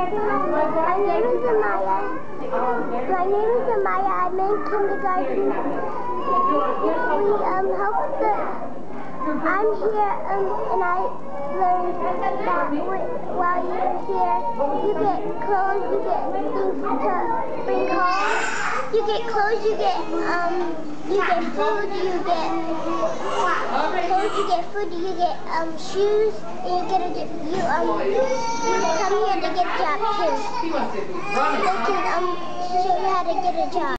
My name is Amaya. My name is Amaya. I'm in kindergarten. We um help the. I'm here um and I learned that while you're here, you get clothes, you get things to bring home. You get clothes, you get um you get food, you get clothes, you get food, you get um shoes, and you get a you um to get a job too. They can um show you how to get a job.